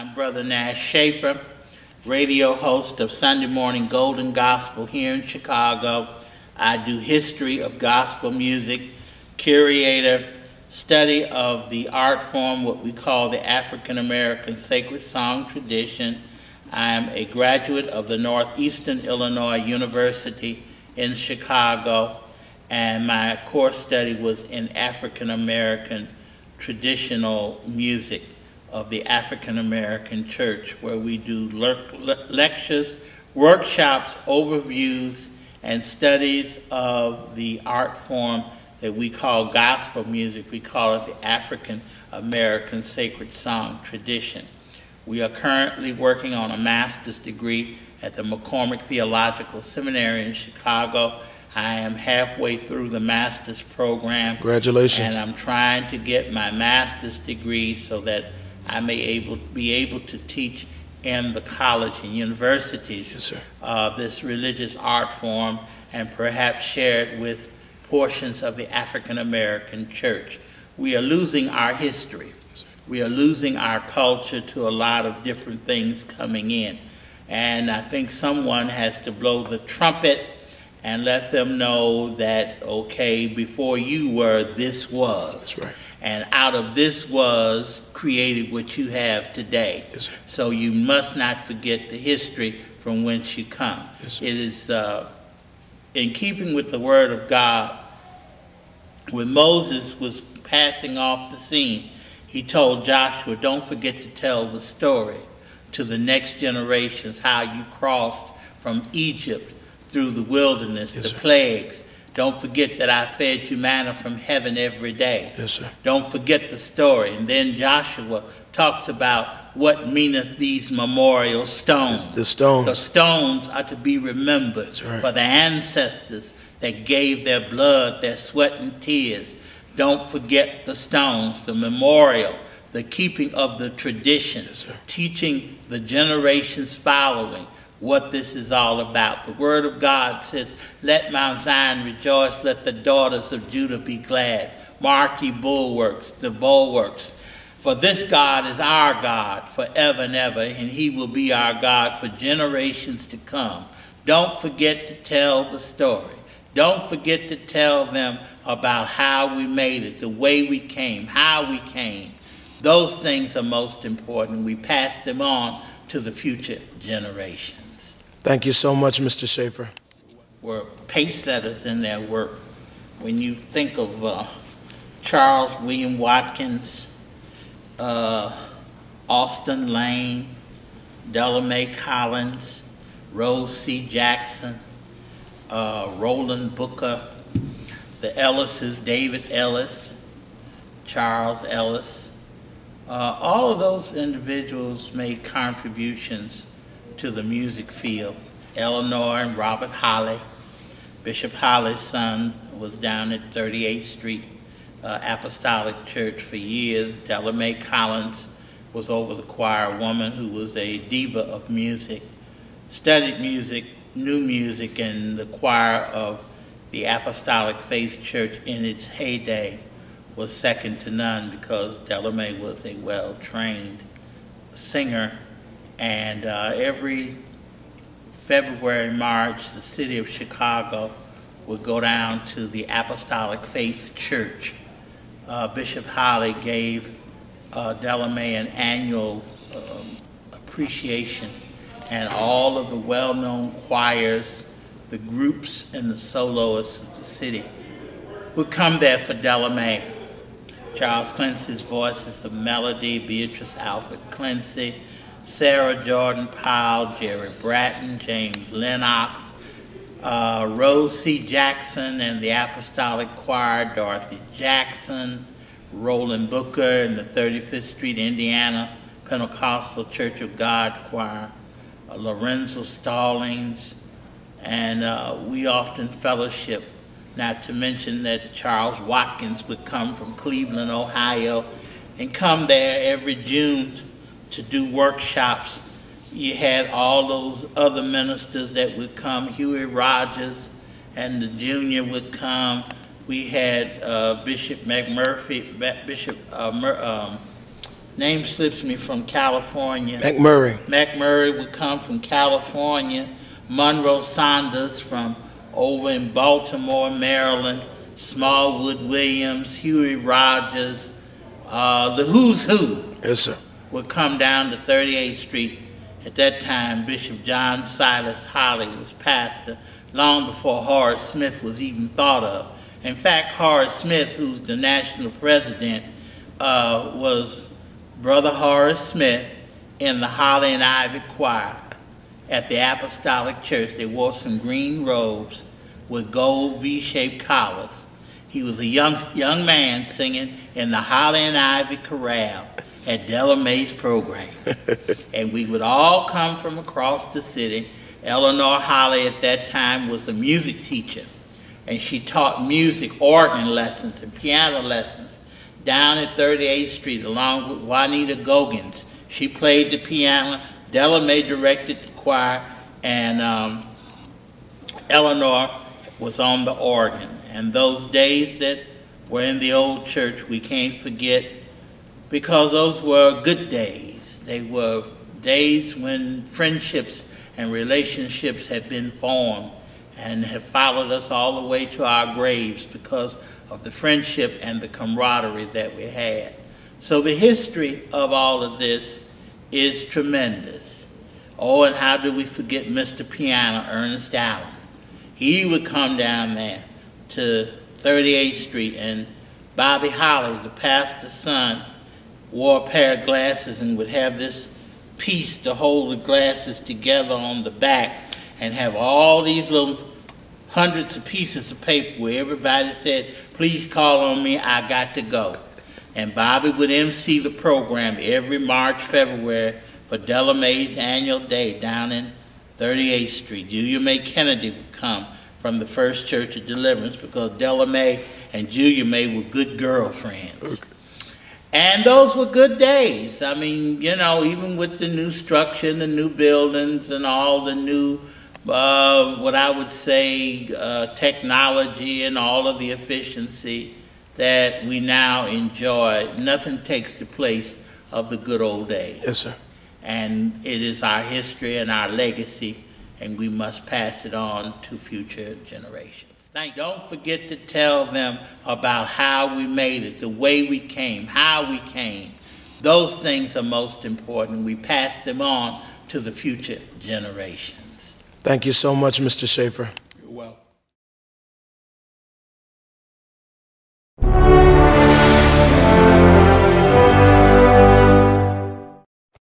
I'm Brother Nash Shaffer, radio host of Sunday Morning Golden Gospel here in Chicago. I do history of gospel music, curator, study of the art form, what we call the African American sacred song tradition. I am a graduate of the Northeastern Illinois University in Chicago, and my course study was in African American traditional music of the African American Church, where we do le- lectures, workshops, overviews, and studies of the art form that we call gospel music. We call it the African American sacred song tradition. We are currently working on a master's degree at the McCormick Theological Seminary in Chicago. I am halfway through the master's program. Congratulations. And I'm trying to get my master's degree so that I may able be able to teach in the college and universities yes, uh, this religious art form and perhaps share it with portions of the African American church. We are losing our history. Yes, we are losing our culture to a lot of different things coming in. And I think someone has to blow the trumpet and let them know that, okay, before you were, this was. Right. And out of this was created what you have today. Yes, so you must not forget the history from whence you come. Yes, it is uh, in keeping with the Word of God. When Moses was passing off the scene, he told Joshua, Don't forget to tell the story to the next generations how you crossed from Egypt through the wilderness, yes, the plagues. Don't forget that I fed you manna from heaven every day. Yes, sir. Don't forget the story. And then Joshua talks about what meaneth these memorial stones. The stones. The stones are to be remembered right. for the ancestors that gave their blood, their sweat and tears. Don't forget the stones, the memorial, the keeping of the tradition, yes, teaching the generations following what this is all about. The Word of God says, Let Mount Zion rejoice, let the daughters of Judah be glad. Mark bulwarks, the bulwarks. For this God is our God forever and ever, and he will be our God for generations to come. Don't forget to tell the story. Don't forget to tell them about how we made it, the way we came, how we came. Those things are most important. We pass them on to the future generations. Thank you so much, Mr. Shaffer. Were pace setters in their work. When you think of uh, Charles William Watkins, uh, Austin Lane, Delamay Collins, Rose C. Jackson, uh, Roland Booker, the Ellises, David Ellis, Charles Ellis. Uh, all of those individuals made contributions to the music field. Eleanor and Robert Holly. Bishop Holly's son was down at 38th Street uh, Apostolic Church for years. Delamay Collins was over the choir, a woman who was a diva of music, studied music, knew music, and the choir of the Apostolic Faith Church in its heyday was second to none because Delamay was a well-trained singer. And uh, every February, March, the city of Chicago would go down to the Apostolic Faith Church. Uh, Bishop Holly gave uh, Delamay an annual um, appreciation, and all of the well-known choirs, the groups, and the soloists of the city would come there for Delamay. Charles Clancy's voices of melody, Beatrice Alfred Clancy, Sarah Jordan Powell, Jerry Bratton, James Lennox, uh, Rose C. Jackson and the Apostolic Choir, Dorothy Jackson, Roland Booker and the 35th Street, Indiana Pentecostal Church of God Choir, uh, Lorenzo Stallings, and uh, we often fellowship. Not to mention that Charles Watkins would come from Cleveland, Ohio, and come there every June to do workshops. You had all those other ministers that would come, Huey Rogers and the junior would come. We had uh, Bishop McMurphy, Bishop uh, Mur- um, name slips me from California. McMurray. McMurray would come from California. Monroe Saunders from over in Baltimore, Maryland. Smallwood Williams, Huey Rogers, uh, the who's who Yes, sir. Would come down to 38th Street. At that time, Bishop John Silas Holly was pastor, long before Horace Smith was even thought of. In fact, Horace Smith, who's the national president, uh, was Brother Horace Smith in the Holly and Ivy Choir at the Apostolic Church. They wore some green robes with gold V-shaped collars. He was a young young man singing in the Holly and Ivy Chorale at Della Mae's program. and we would all come from across the city. Eleanor Holly at that time was a music teacher, and she taught music, organ lessons, and piano lessons down at 38th Street along with Juanita Gogans. She played the piano, Della Mae directed the choir, and um, Eleanor was on the organ. And those days that were in the old church, we can't forget because those were good days. They were days when friendships and relationships had been formed and have followed us all the way to our graves because of the friendship and the camaraderie that we had. So the history of all of this is tremendous. Oh, and how do we forget Mr. Piano, Ernest Allen? He would come down there to 38th Street, and Bobby Holly, the pastor's son, wore a pair of glasses and would have this piece to hold the glasses together on the back and have all these little hundreds of pieces of paper where everybody said, please call on me, I got to go. And Bobby would MC the program every March, February for Della Mae's annual day down in 38th Street. Julia May Kennedy would come from the First Church of Deliverance because Della Mae and Julia May were good girlfriends. And those were good days. I mean, you know, even with the new structure and the new buildings and all the new, uh, what I would say, uh, technology and all of the efficiency that we now enjoy, nothing takes the place of the good old days. Yes, sir. And it is our history and our legacy, and we must pass it on to future generations. Thank, don't forget to tell them about how we made it, the way we came, how we came. Those things are most important. We pass them on to the future generations. Thank you so much, Mr. Shaffer. You're welcome.